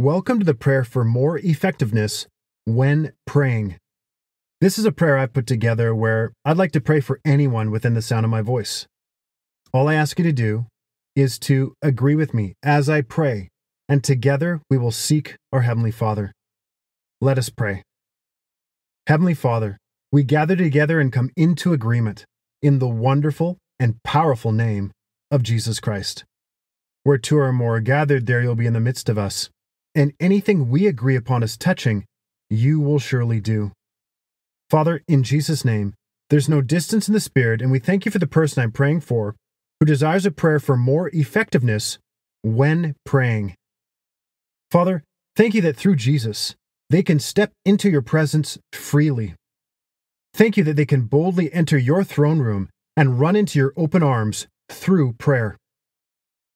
Welcome to the prayer for more effectiveness when praying. This is a prayer I've put together where I'd like to pray for anyone within the sound of my voice. All I ask you to do is to agree with me as I pray, and together we will seek our Heavenly Father. Let us pray. Heavenly Father, we gather together and come into agreement in the wonderful and powerful name of Jesus Christ. Where two or more are gathered, there you'll be in the midst of us. And anything we agree upon as touching, you will surely do. Father, in Jesus' name, there's no distance in the Spirit, and we thank you for the person I'm praying for who desires a prayer for more effectiveness when praying. Father, thank you that through Jesus, they can step into your presence freely. Thank you that they can boldly enter your throne room and run into your open arms through prayer.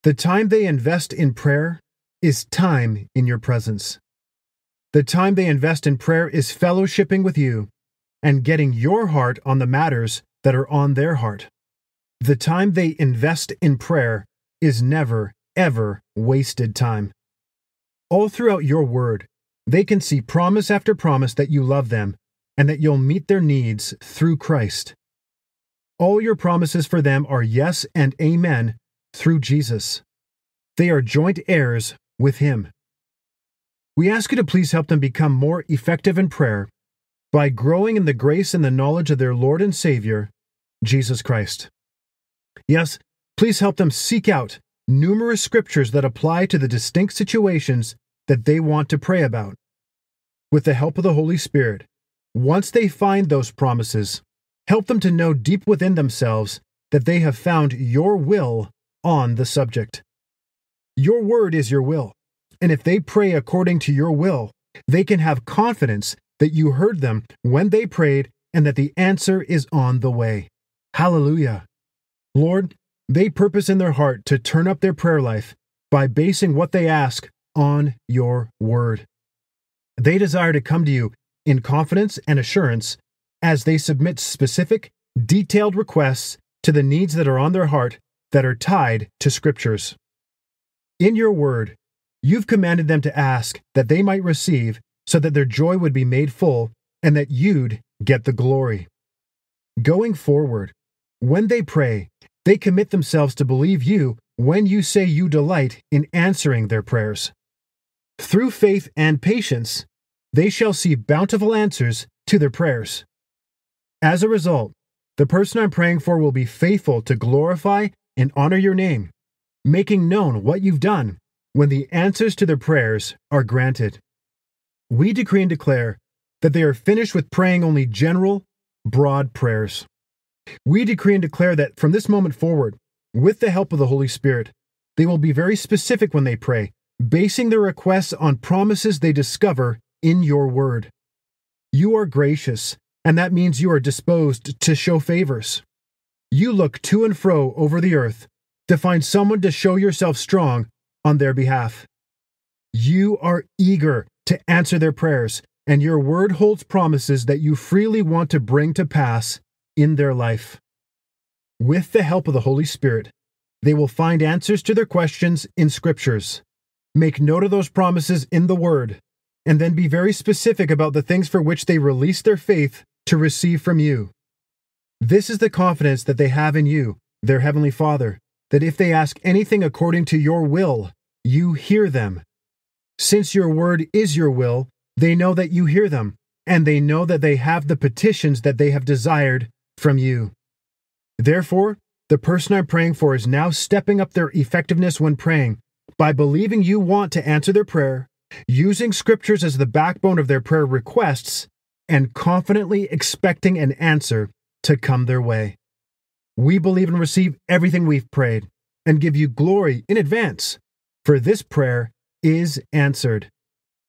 The time they invest in prayer is time in your presence. The time they invest in prayer is fellowshipping with you and getting your heart on the matters that are on their heart. The time they invest in prayer is never, ever wasted time. All throughout your word, they can see promise after promise that you love them and that you'll meet their needs through Christ. All your promises for them are yes and amen through Jesus. They are joint heirs with Him. We ask you to please help them become more effective in prayer by growing in the grace and the knowledge of their Lord and Savior, Jesus Christ. Yes, please help them seek out numerous scriptures that apply to the distinct situations that they want to pray about. With the help of the Holy Spirit, once they find those promises, help them to know deep within themselves that they have found your will on the subject. Your word is your will, and if they pray according to your will, they can have confidence that you heard them when they prayed and that the answer is on the way. Hallelujah. Lord, they purpose in their heart to turn up their prayer life by basing what they ask on your word. They desire to come to you in confidence and assurance as they submit specific, detailed requests to the needs that are on their heart that are tied to scriptures. In your word, you've commanded them to ask that they might receive so that their joy would be made full and that you'd get the glory. Going forward, when they pray, they commit themselves to believe you when you say you delight in answering their prayers. Through faith and patience, they shall see bountiful answers to their prayers. As a result, the person I'm praying for will be faithful to glorify and honor your name, making known what you've done when the answers to their prayers are granted. We decree and declare that they are finished with praying only general, broad prayers. We decree and declare that from this moment forward, with the help of the Holy Spirit, they will be very specific when they pray, basing their requests on promises they discover in your word. You are gracious, and that means you are disposed to show favors. You look to and fro over the earth to find someone to show yourself strong on their behalf. You are eager to answer their prayers, and your word holds promises that you freely want to bring to pass in their life. With the help of the Holy Spirit, they will find answers to their questions in scriptures. Make note of those promises in the Word, and then be very specific about the things for which they release their faith to receive from you. This is the confidence that they have in you, their Heavenly Father, that if they ask anything according to your will, you hear them. Since your word is your will, they know that you hear them, and they know that they have the petitions that they have desired from you. Therefore, the person I'm praying for is now stepping up their effectiveness when praying by believing you want to answer their prayer, using scriptures as the backbone of their prayer requests, and confidently expecting an answer to come their way. We believe and receive everything we've prayed and give you glory in advance, for this prayer is answered.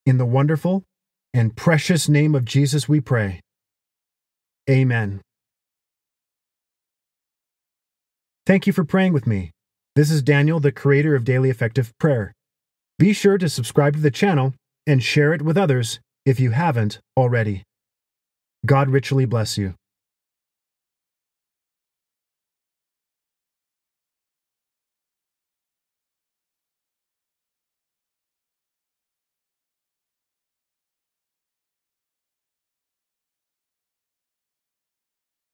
In the wonderful and precious name of Jesus, we pray. Amen. Thank you for praying with me. This is Daniel, the creator of Daily Effective Prayer. Be sure to subscribe to the channel and share it with others if you haven't already. God richly bless you.